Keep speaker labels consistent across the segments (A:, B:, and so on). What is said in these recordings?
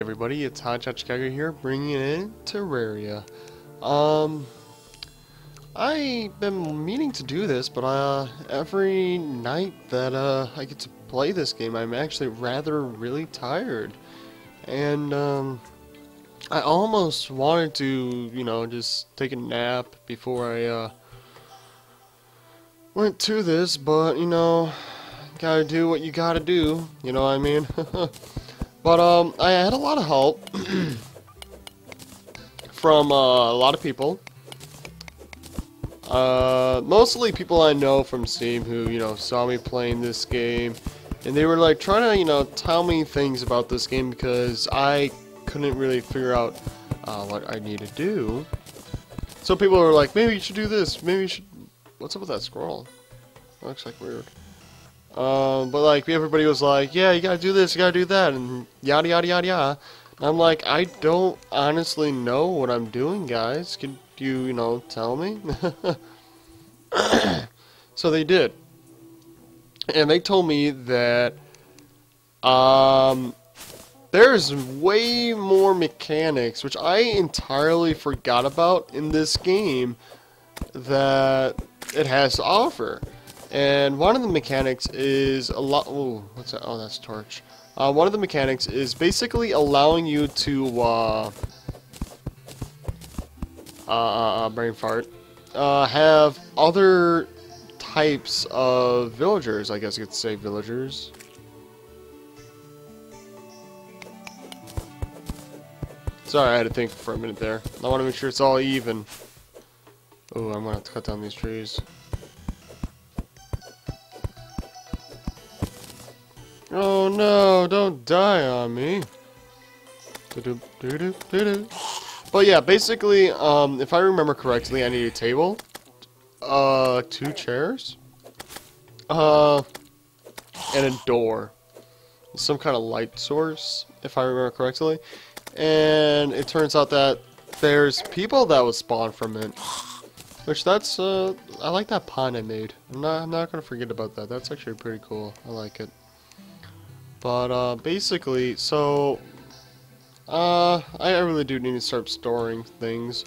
A: everybody, it's Hot here, bringing in Terraria. Um, I've been meaning to do this, but uh, every night that uh, I get to play this game, I'm actually rather really tired. And um, I almost wanted to, you know, just take a nap before I uh, went to this, but, you know, gotta do what you gotta do, you know what I mean? But um, I had a lot of help from uh, a lot of people. Uh, mostly people I know from Steam who, you know, saw me playing this game. And they were like trying to, you know, tell me things about this game because I couldn't really figure out uh, what I need to do. So people were like, maybe you should do this, maybe you should... What's up with that scroll? That looks like weird. Um, but like everybody was like, yeah, you gotta do this, you gotta do that, and yada yada yada yada. And I'm like, I don't honestly know what I'm doing, guys. Could you, you know, tell me? so they did, and they told me that um, there's way more mechanics, which I entirely forgot about in this game, that it has to offer. And one of the mechanics is a lot. Oh, what's that? Oh, that's torch. Uh, one of the mechanics is basically allowing you to uh, uh, uh, uh brain fart, uh, have other types of villagers. I guess you could say villagers. Sorry, I had to think for a minute there. I want to make sure it's all even. Oh, I'm gonna have to cut down these trees. Oh no, don't die on me. But yeah, basically, um, if I remember correctly, I need a table, uh, two chairs, uh, and a door. Some kind of light source, if I remember correctly. And it turns out that there's people that would spawn from it. Which that's, uh, I like that pond I made. I'm not, I'm not gonna forget about that. That's actually pretty cool. I like it. But uh, basically, so uh, I really do need to start storing things.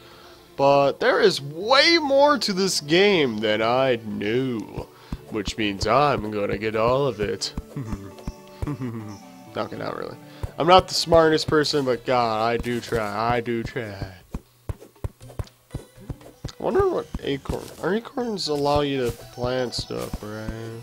A: But there is way more to this game than I knew. Which means I'm gonna get all of it. okay, not really. I'm not the smartest person, but God, I do try. I do try. I wonder what acorn... Are acorns allow you to plant stuff, right?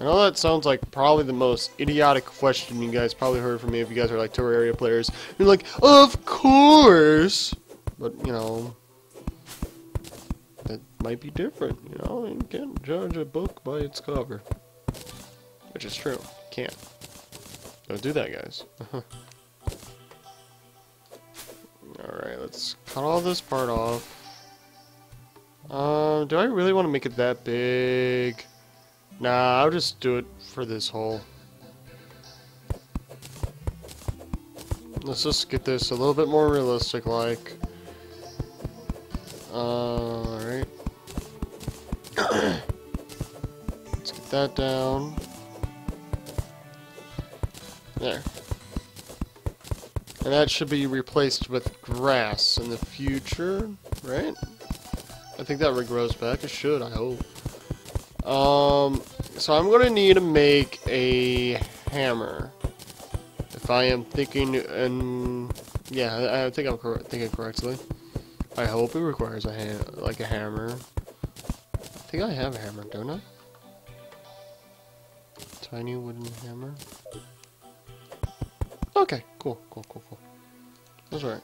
A: I know that sounds like probably the most idiotic question you guys probably heard from me if you guys are like Terraria players. You're like, of course! But, you know, that might be different, you know? You can't judge a book by its cover. Which is true. Can't. Don't do that, guys. Alright, let's cut all this part off. Um, uh, do I really want to make it that big? Nah, I'll just do it for this hole. Let's just get this a little bit more realistic like. Uh, alright. Let's get that down. There. And that should be replaced with grass in the future, right? I think that regrows back. It should, I hope. Um, so I'm going to need to make a hammer. If I am thinking, and yeah, I think I'm cor thinking correctly. I hope it requires a ha like a hammer. I think I have a hammer, don't I? Tiny wooden hammer. Okay, cool, cool, cool, cool. That's right.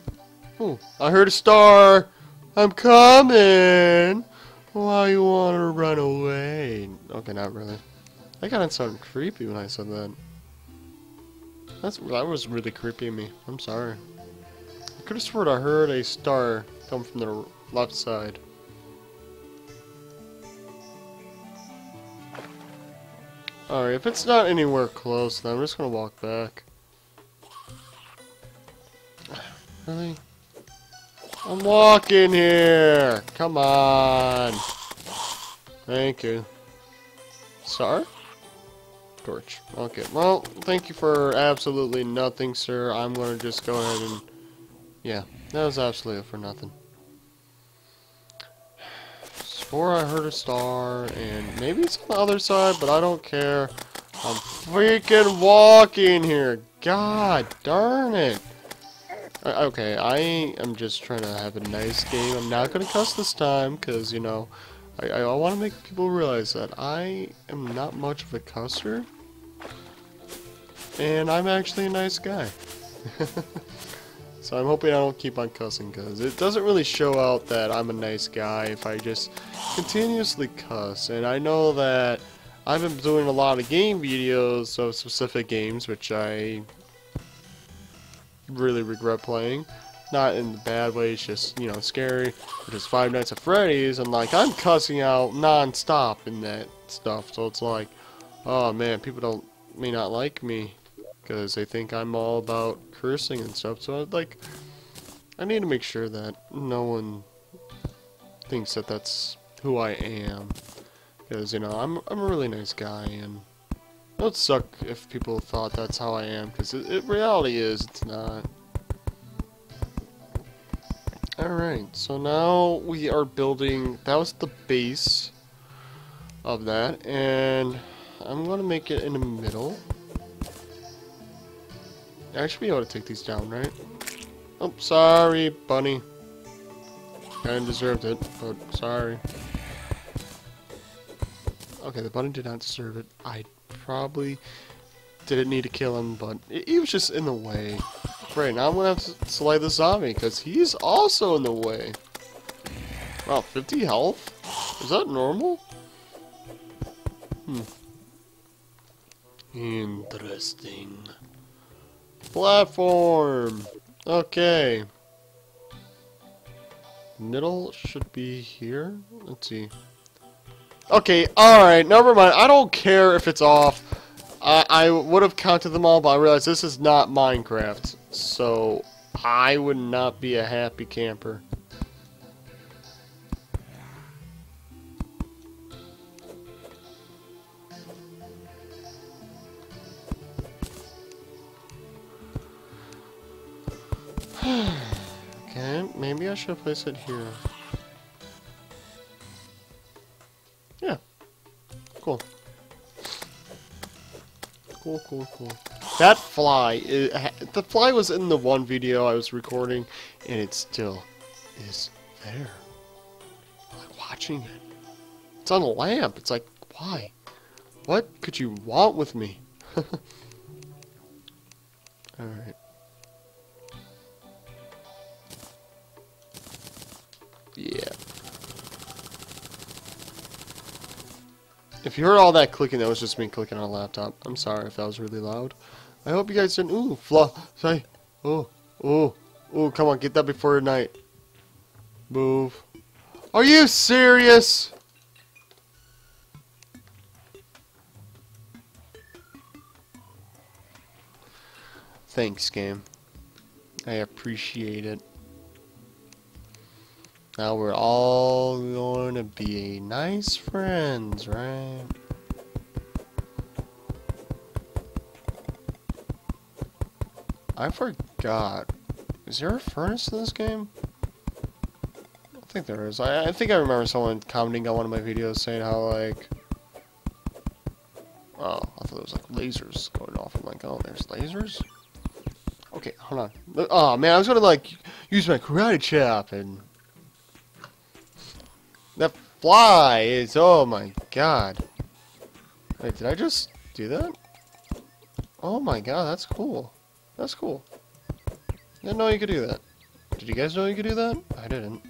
A: Ooh, I heard a star! I'm coming! Why you wanna run away? Okay, not really. That kind of sounded creepy when I said that. That's that was really creepy of me. I'm sorry. I could have sworn I heard a star come from the left side. Alright, if it's not anywhere close, then I'm just gonna walk back. Really? I'm walking here! Come on! Thank you. Star? torch. Okay, well, thank you for absolutely nothing, sir. I'm gonna just go ahead and... Yeah, that was absolutely for nothing. Swore I heard a star, and maybe it's on the other side, but I don't care. I'm freaking walking here. God darn it. Uh, okay, I am just trying to have a nice game. I'm not to cuss this time, because, you know, I, I want to make people realize that I am not much of a cusser. And I'm actually a nice guy. so I'm hoping I don't keep on cussing, because it doesn't really show out that I'm a nice guy if I just continuously cuss. And I know that I've been doing a lot of game videos of specific games, which I really regret playing. Not in the bad way, it's just, you know, scary. Which is Five Nights at Freddy's, and like, I'm cussing out non-stop in that stuff. So it's like, oh man, people don't, may not like me. Because they think I'm all about cursing and stuff. So I'd like, I need to make sure that no one thinks that that's who I am. Because, you know, I'm, I'm a really nice guy, and it would suck if people thought that's how I am, because it, it, reality is, it's not. Alright, so now we are building, that was the base of that, and I'm going to make it in the middle. I should be able to take these down, right? Oh, sorry, bunny. Kinda deserved it, but sorry. Okay, the bunny did not deserve it. I probably didn't need to kill him, but he was just in the way. Right, now I'm gonna have to slay the zombie, because he's also in the way. Wow, 50 health? Is that normal? Hmm. Interesting. Platform! Okay. Middle should be here. Let's see. Okay, alright, never mind. I don't care if it's off. I, I would have counted them all, but I realized this is not Minecraft. So, I would not be a happy camper. okay, maybe I should place it here. Cool. Cool, cool, cool. That fly, it, the fly was in the one video I was recording, and it still is there. I'm like watching it. It's on a lamp. It's like, why? What could you want with me? Alright. If you heard all that clicking, that was just me clicking on a laptop. I'm sorry if that was really loud. I hope you guys didn't. Ooh, flaw. Say. Oh, oh, oh, come on, get that before night. Move. Are you serious? Thanks, game. I appreciate it. Now we're all going to be nice friends, right? I forgot. Is there a furnace in this game? I think there is. I, I think I remember someone commenting on one of my videos saying how, like... Oh, I thought it was like lasers going off. I'm like, oh, there's lasers? Okay, hold on. Oh, man, I was gonna, like, use my karate chop and the fly is, oh my god. Wait, did I just do that? Oh my god, that's cool. That's cool. Didn't know you could do that. Did you guys know you could do that? I didn't.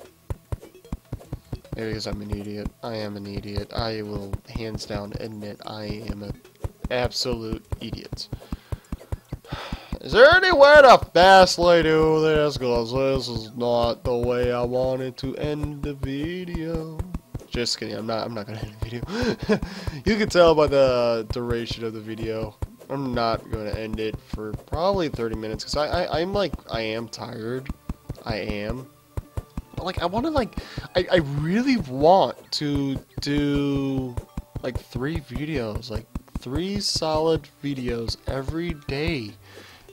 A: Maybe because I'm an idiot. I am an idiot. I will hands down admit I am an absolute idiot. Is there any way to fastly do this? Because this is not the way I wanted to end the video. Just kidding, I'm not, I'm not gonna end the video. you can tell by the duration of the video. I'm not to end it for probably 30 minutes because I, I, I'm like, I am tired. I am. Like, I want to, like, I, I really want to do, like, three videos, like, three solid videos every day.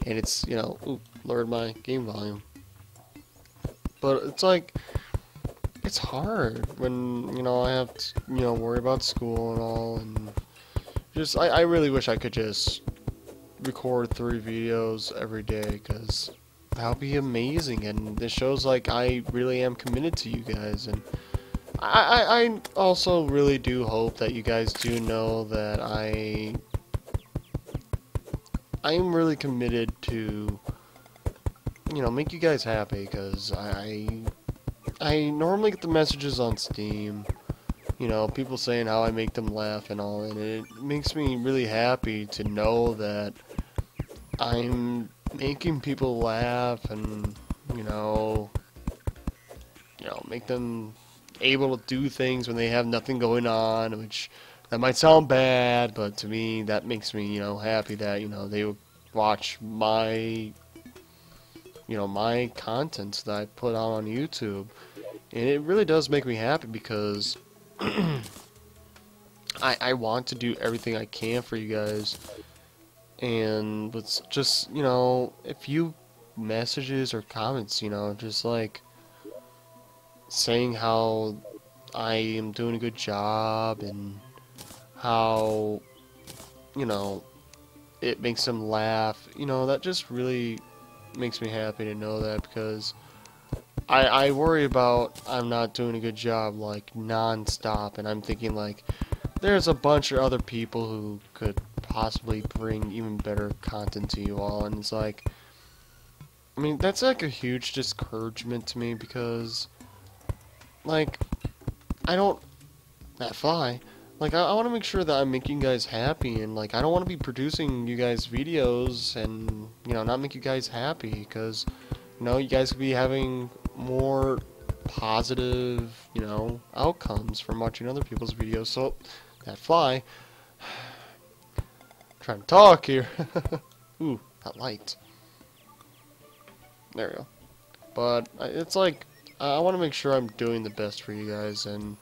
A: And it's, you know, lowered my game volume. But it's like, it's hard when, you know, I have to, you know, worry about school and all. And just, I, I really wish I could just record three videos every day because that would be amazing. And this shows like I really am committed to you guys. And I, I also really do hope that you guys do know that I I am really committed to you know make you guys happy because I I normally get the messages on Steam you know people saying how I make them laugh and all and it makes me really happy to know that I'm making people laugh and you know you know make them able to do things when they have nothing going on, which that might sound bad, but to me that makes me, you know, happy that, you know, they watch my you know, my contents that I put out on YouTube. And it really does make me happy because I I want to do everything I can for you guys. And it's just, you know, a few messages or comments, you know, just like saying how I am doing a good job and how, you know, it makes them laugh. You know, that just really makes me happy to know that because I, I worry about I'm not doing a good job like non-stop. And I'm thinking like there's a bunch of other people who could possibly bring even better content to you all. And it's like I mean that's like a huge discouragement to me because like, I don't, that fly, like, I, I want to make sure that I'm making you guys happy, and, like, I don't want to be producing you guys videos and, you know, not make you guys happy, because, you know, you guys could be having more positive, you know, outcomes from watching other people's videos, so, that fly, trying to talk here, ooh, that light, there we go, but, uh, it's like, I want to make sure I'm doing the best for you guys, and,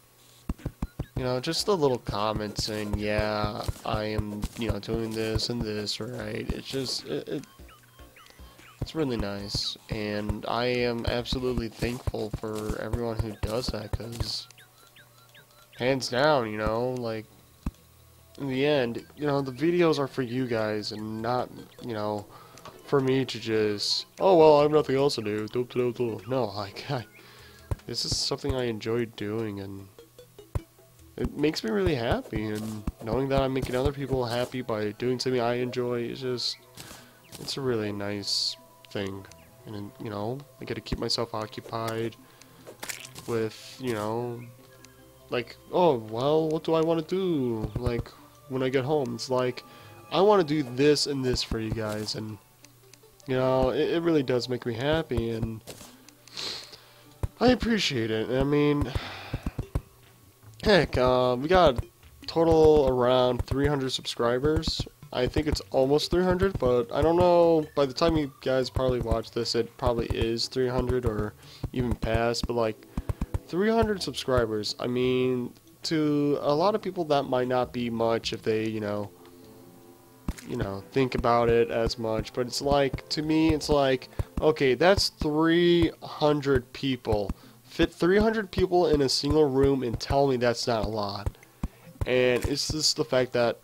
A: you know, just a little comment saying, yeah, I am, you know, doing this and this, right? It's just, it, it, it's really nice, and I am absolutely thankful for everyone who does that, because, hands down, you know, like, in the end, you know, the videos are for you guys, and not, you know, for me to just, oh, well, I have nothing else to do, no, like, I, this is something I enjoy doing, and it makes me really happy, and knowing that I'm making other people happy by doing something I enjoy is just, it's a really nice thing. And, you know, I get to keep myself occupied with, you know, like, oh, well, what do I want to do? Like, when I get home, it's like, I want to do this and this for you guys, and, you know, it, it really does make me happy, and I appreciate it. I mean, heck, uh, we got total around 300 subscribers. I think it's almost 300, but I don't know. By the time you guys probably watch this, it probably is 300 or even past. But like 300 subscribers, I mean, to a lot of people that might not be much if they, you know, you know, think about it as much. But it's like to me, it's like Okay, that's 300 people. Fit 300 people in a single room and tell me that's not a lot. And it's just the fact that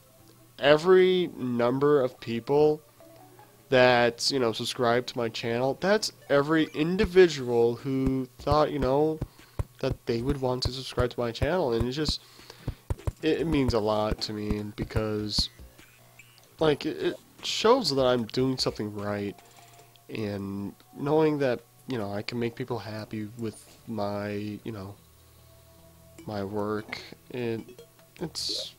A: every number of people that, you know, subscribe to my channel, that's every individual who thought, you know, that they would want to subscribe to my channel. And it's just, it, means a lot to me because, like, it shows that I'm doing something right and knowing that you know I can make people happy with my you know my work. It it's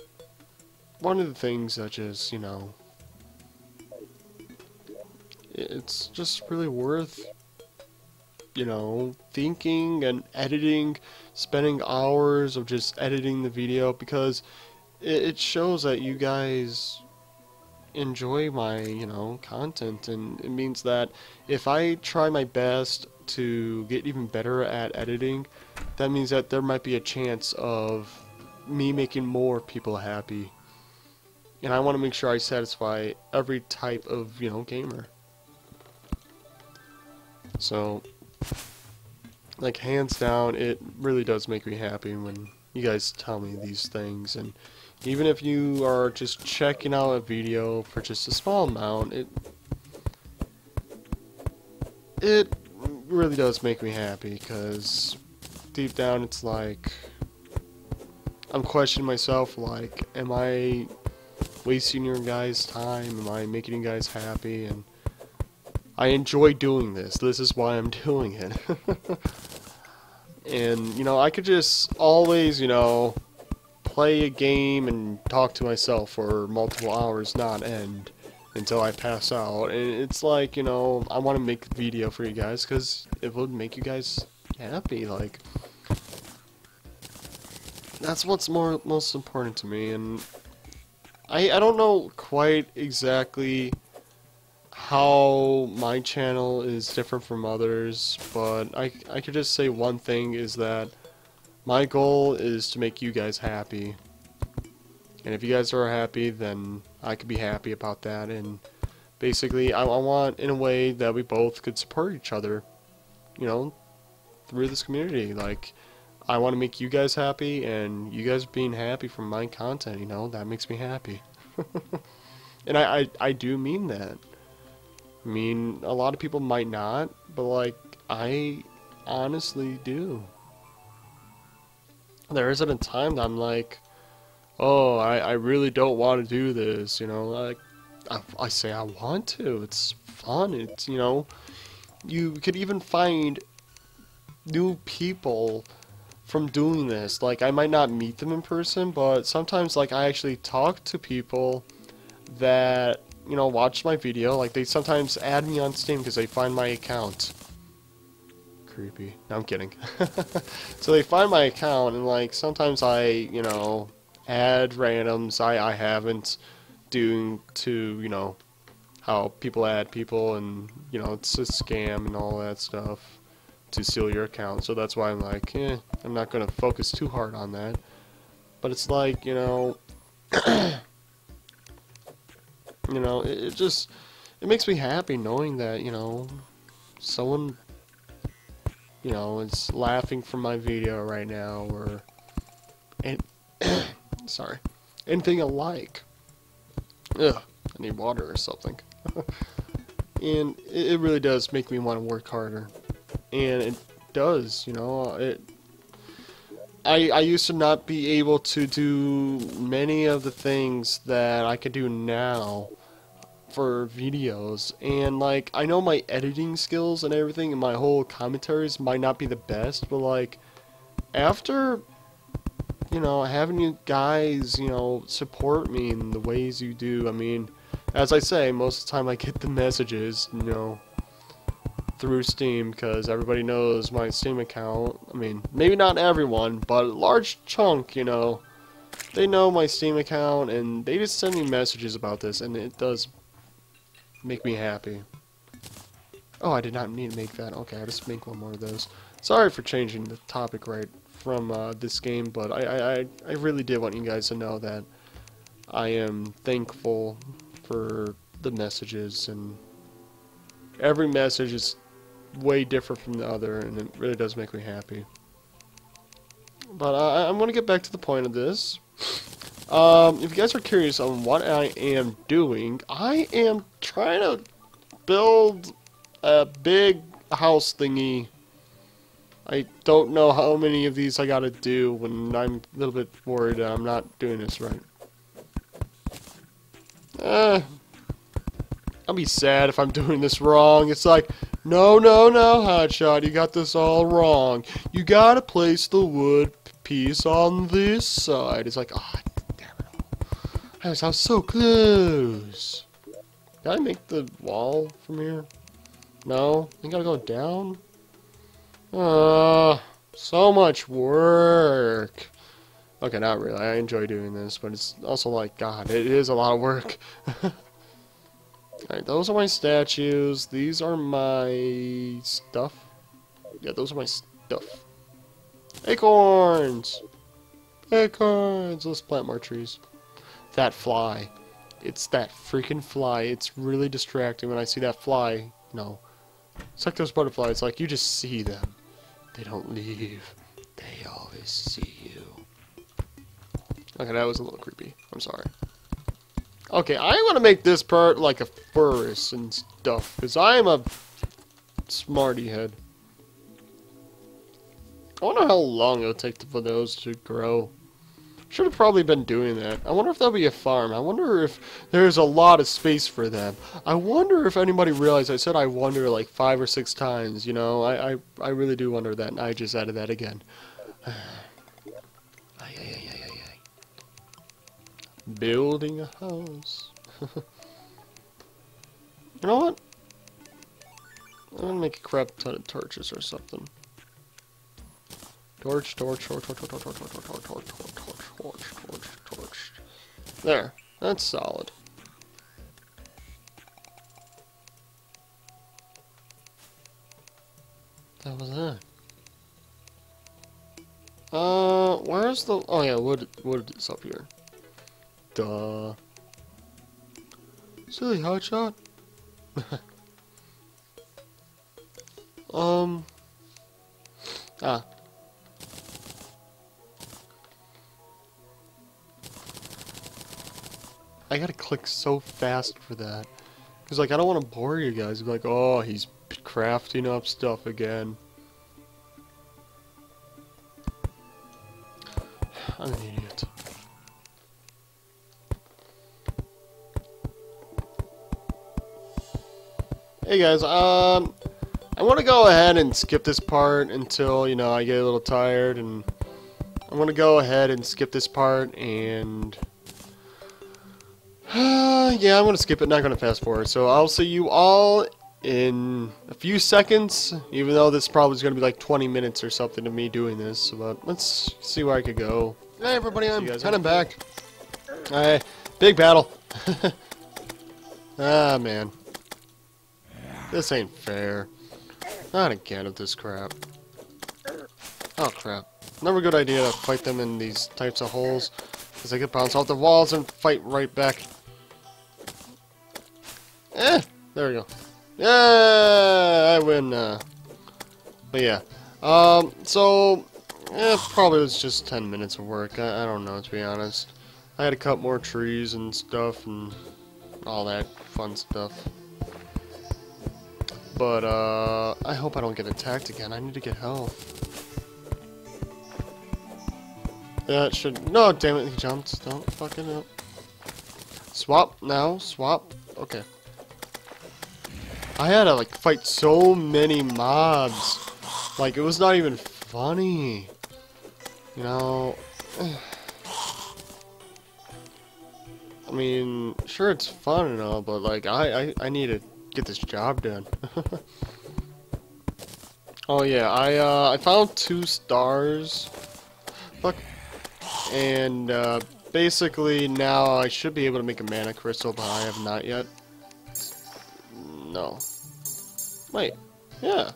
A: one of the things that just you know it's just really worth you know thinking and editing spending hours of just editing the video because it, it shows that you guys enjoy my, you know, content. And it means that if I try my best to get even better at editing, that means that there might be a chance of me making more people happy. And I want to make sure I satisfy every type of, you know, gamer. So, like, hands down, it really does make me happy when you guys tell me these things. And even if you are just checking out a video for just a small amount, it it really does make me happy because deep down it's like I'm questioning myself like am I wasting your guys time? Am I making you guys happy? And I enjoy doing this. This is why I'm doing it. And you know I could just always you know play a game and talk to myself for multiple hours not end until I pass out. And it's like, you know, I want to make a video for you guys because it would make you guys happy. Like, that's what's more most important to me. And I I don't know quite exactly how my channel is different from others, but I I could just say one thing is that my goal is to make you guys happy. And if you guys are happy, then I could be happy about that. And basically, I, I want, in a way, that we both could support each other, you know, through this community. Like, I want to make you guys happy, and you guys being happy from my content, you know, that makes me happy. and I, I, I do mean that. I mean, a lot of people might not, but, like, I honestly do. There isn't a time that I'm like, oh, I, I really don't want to do this, you know, like, I, I say I want to, it's fun, it's, you know, you could even find new people from doing this, like, I might not meet them in person, but sometimes, like, I actually talk to people that, you know, watch my video, like, they sometimes add me on Steam because they find my account, creepy. No, I'm kidding. so they find my account, and like sometimes I, you know, add randoms I, I haven't due to, you know, how people add people and, you know, it's a scam and all that stuff to steal your account. So that's why I'm like, eh, I'm not going to focus too hard on that. But it's like, you know, you know, it, it just, it makes me happy knowing that, you know, someone, you know, is laughing from my video right now or, and Sorry. Anything alike. Ugh, I need water or something. and it, really does make me want to work harder. And it does, you know, it I, I used to not be able to do many of the things that I could do now for videos and like I know my editing skills and everything and my whole commentaries might not be the best but like after you know, having you guys, you know, support me in the ways you do. I mean, as I say, most of the time I get the messages, you know, through Steam because everybody knows my Steam account. I mean, maybe not everyone, but a large chunk, you know, they know my Steam account and they just send me messages about this and it does make me happy. Oh, I did not need to make that. Okay, I'll just make one more of those. Sorry for changing the topic right from uh, this game, but I, I, I really did want you guys to know that I am thankful for the messages, and every message is way different from the other, and it really does make me happy. But uh, I'm going to get back to the point of this. Um, if you guys are curious on what I am doing, I am trying to build a big house thingy I don't know how many of these I gotta do when I'm a little bit worried I'm not doing this right. Eh, I'll be sad if I'm doing this wrong. It's like, no, no, no, Hotshot, you got this all wrong. You gotta place the wood piece on this side. It's like, ah, oh, damn it. I was, I was so close. Can I make the wall from here? No? I gotta go down? Uh, so much work. Okay, not really. I enjoy doing this, but it's also like, God, it is a lot of work. Alright, those are my statues. These are my stuff. Yeah, those are my stuff. Acorns! Acorns! Let's plant more trees. That fly. It's that freaking fly. It's really distracting when I see that fly. No. It's like those butterflies. It's like, you just see them. They don't leave. They always see you. Okay, that was a little creepy. I'm sorry. Okay, I want to make this part like a furnace and stuff. Because I am a smarty head. I wonder how long it'll take for those to grow. Should have probably been doing that. I wonder if that'll be a farm. I wonder if there's a lot of space for them. I wonder if anybody realized I said I wonder like five or six times, you know? I, I, I really do wonder that, and I just added that again. Building a house. you know what? I'm gonna make a crap ton of torches or something. Torch, torch, torch, torch, torch, torch, torch, torch, torch, torch, torch, torch, torch, torch. There. That's solid. That was that. Uh, where's the... Oh yeah, wood, wood is up here. Duh. Silly hotshot. um... Ah, I gotta click so fast for that. Because, like, I don't want to bore you guys. Be like, oh, he's crafting up stuff again. I'm an idiot. Hey guys, um, I want to go ahead and skip this part until, you know, I get a little tired, and I want to go ahead and skip this part, and yeah, I'm going to skip it, not going to fast forward. So I'll see you all in a few seconds, even though this probably is going to be like 20 minutes or something of me doing this. But let's see where I could go. Hey everybody, I'm kind of back. Hey, big battle. ah, man. This ain't fair. Not again with this crap. Oh, crap. Never a good idea to fight them in these types of holes. Because they could bounce off the walls and fight right back. Eh, there we go. Yeah, I win. Uh, but yeah, um, so eh, probably was just 10 minutes of work. I, I don't know, to be honest. I had to cut more trees and stuff and all that fun stuff. But, uh, I hope I don't get attacked again. I need to get. Yeah, it should... No, damn it, he jumped. Don't fucking up. Swap now. Swap. Okay. I had to like fight so many mobs. Like it was not even funny. You know. I mean, sure it's fun and all, but like I I, I need to get this job done. oh yeah, I uh I found two stars. Fuck. And uh basically now I should be able to make a mana crystal, but I have not yet. No. Wait. Yeah.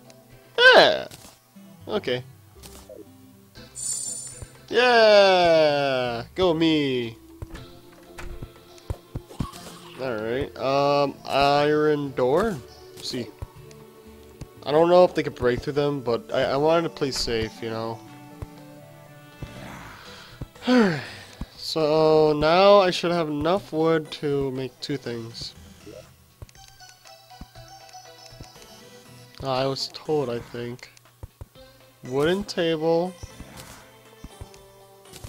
A: Yeah! Okay. Yeah! Go me! Alright. Um, iron door? Let's see. I don't know if they could break through them, but I, I wanted to play safe, you know. Alright. So now I should have enough wood to make two things. I was told, I think. Wooden table.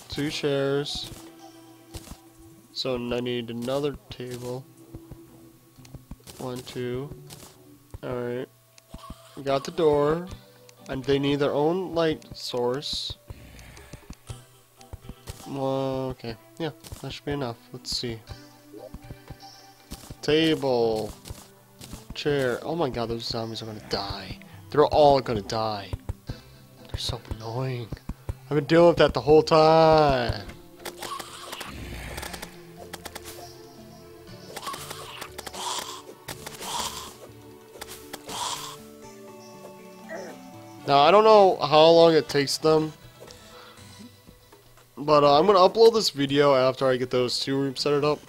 A: Two chairs. So I need another table. One, two. Alright. Got the door. And they need their own light source. Well, okay. Yeah, that should be enough. Let's see. Table chair. Oh my god, those zombies are gonna die. They're all gonna die. They're so annoying. I've been dealing with that the whole time. Now, I don't know how long it takes them, but uh, I'm going to upload this video after I get those two rooms set up.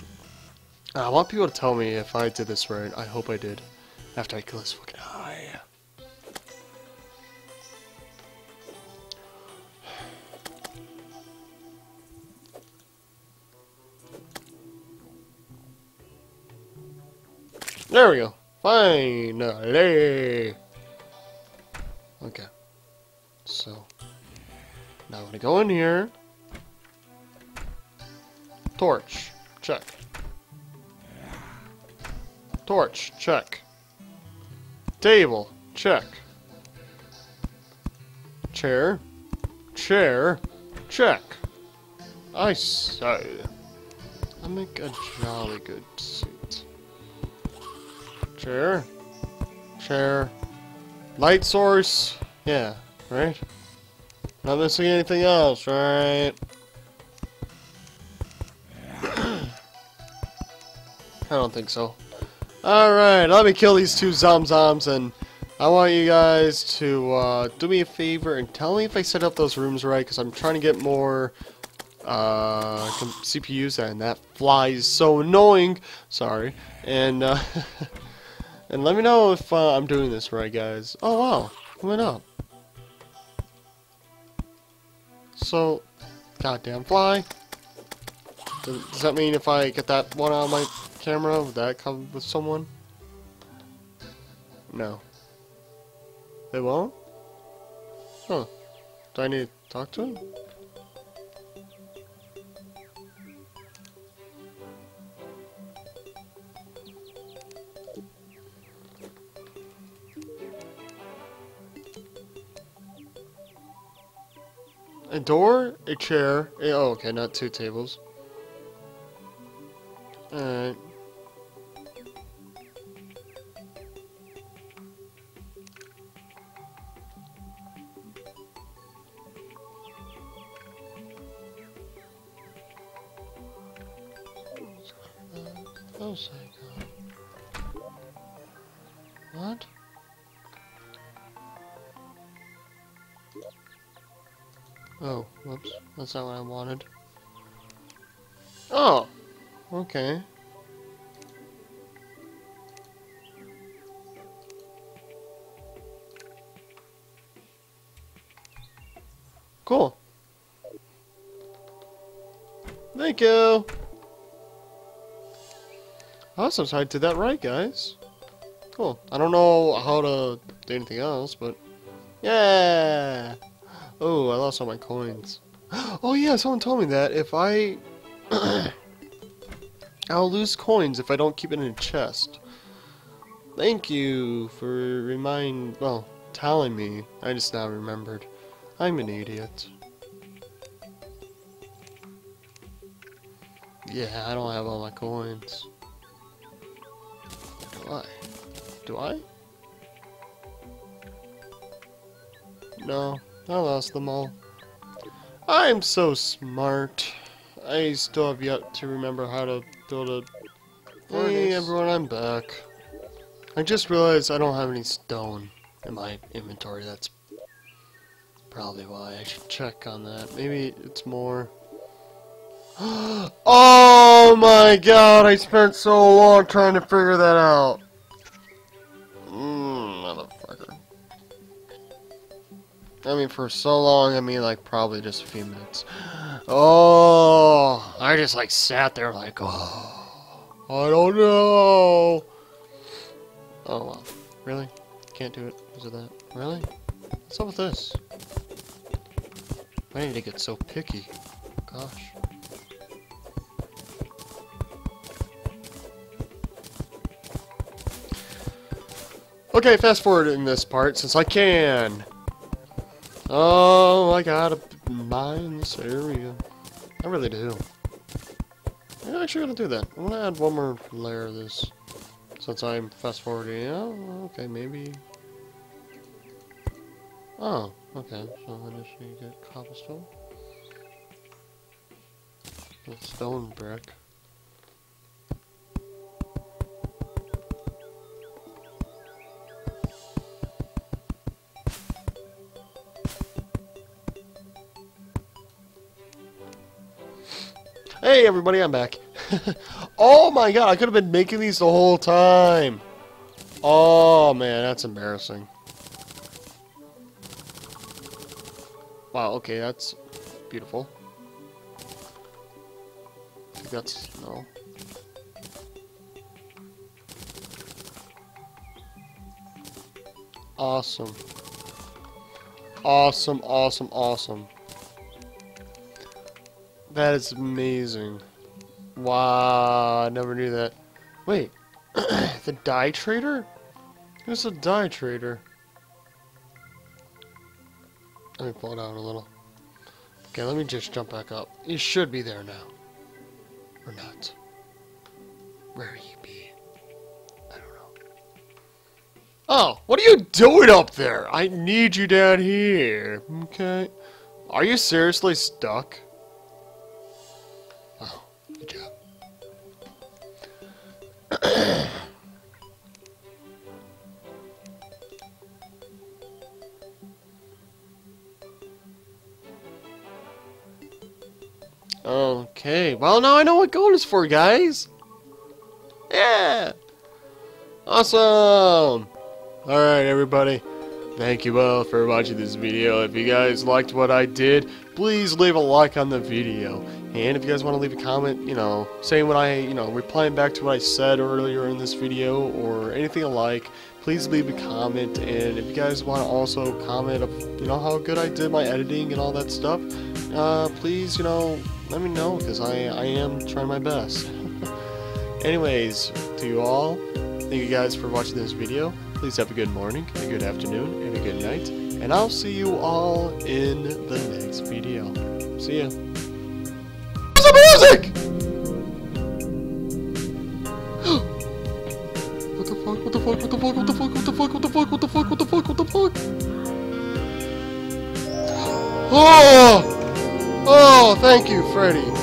A: I want people to tell me if I did this right. I hope I did. After I kill this fucking eye. There we go. Finally. Okay. So, now I'm gonna go in here. Torch. Check. Torch. Check. Table. Check. Chair. Chair. Check. I say. I make a jolly good seat. Chair. Chair. Light source. Yeah, right? Not missing anything else, right? I don't think so. Alright, let me kill these two Zomzoms, and I want you guys to uh, do me a favor and tell me if I set up those rooms right, because I'm trying to get more uh, CPUs, and that fly is so annoying. Sorry. And, uh, and let me know if uh, I'm doing this right, guys. Oh, wow. Went up. So, goddamn fly. Does, does that mean if I get that one on my camera, would that come with someone? No. They won't? Huh. Do I need to talk to him? A door, a chair, a, oh okay, not two tables. Alright. Oh, psycho. What? Oh, whoops. That's not what I wanted. Oh! Okay. Cool. Thank you! Awesome, so I did that right, guys. Cool. I don't know how to do anything else, but... Yeah! Oh, I lost all my coins. Oh yeah, someone told me that if I... I'll lose coins if I don't keep it in a chest. Thank you for remind... well, telling me. I just now remembered. I'm an idiot. Yeah, I don't have all my coins. Do I? Do I? No, I lost them all. I'm so smart. I still have yet to remember how to build a... Hey everyone, I'm back. I just realized I don't have any stone in my inventory. That's probably why. I should check on that. Maybe it's more... oh my god, I spent so long trying to figure that out. Mmm, motherfucker. I mean, for so long, I mean, like, probably just a few minutes. Oh, I just, like, sat there like, oh, I don't know. Oh. Really? Can't do it because of that? Really? What's up with this? I need to get so picky. Gosh. Okay, fast forward in this part since I can. Oh, I gotta mine this area. I really do. I'm actually gonna do that. I'm gonna add one more layer of this. Since I'm fast forwarding. Oh, okay, maybe. Oh, okay. So I should get cobblestone. Stone brick. Hey everybody, I'm back. oh my god, I could have been making these the whole time. Oh man, that's embarrassing. Wow, okay, that's beautiful. I think that's, no. Awesome. Awesome, awesome, awesome. That is amazing. Wow, I never knew that. Wait, the dye trader? Who's the dye trader? Let me pull it out a little. Okay, let me just jump back up. You should be there now. Or not. Where you be? I don't know. Oh, what are you doing up there? I need you down here. Okay. Are you seriously stuck? Okay, well now I know what gold is for, guys. Yeah. Awesome. Alright, everybody. Thank you all for watching this video. If you guys liked what I did, please leave a like on the video. And if you guys want to leave a comment, you know, saying what I, you know, replying back to what I said earlier in this video or anything alike, please leave a comment. And if you guys want to also comment you know, how good I did my editing and all that stuff, uh, please, you know, let me know because I, I am trying my best. Anyways, to you all, thank you guys for watching this video. Please have a good morning, a good afternoon, and a good night. And I'll see you all in the next video. See ya. The music? what the fuck, what the fuck, what the fuck, what the fuck, what the fuck, what the fuck, what the fuck, what the fuck, what the fuck? Oh! Oh, thank you, Freddy.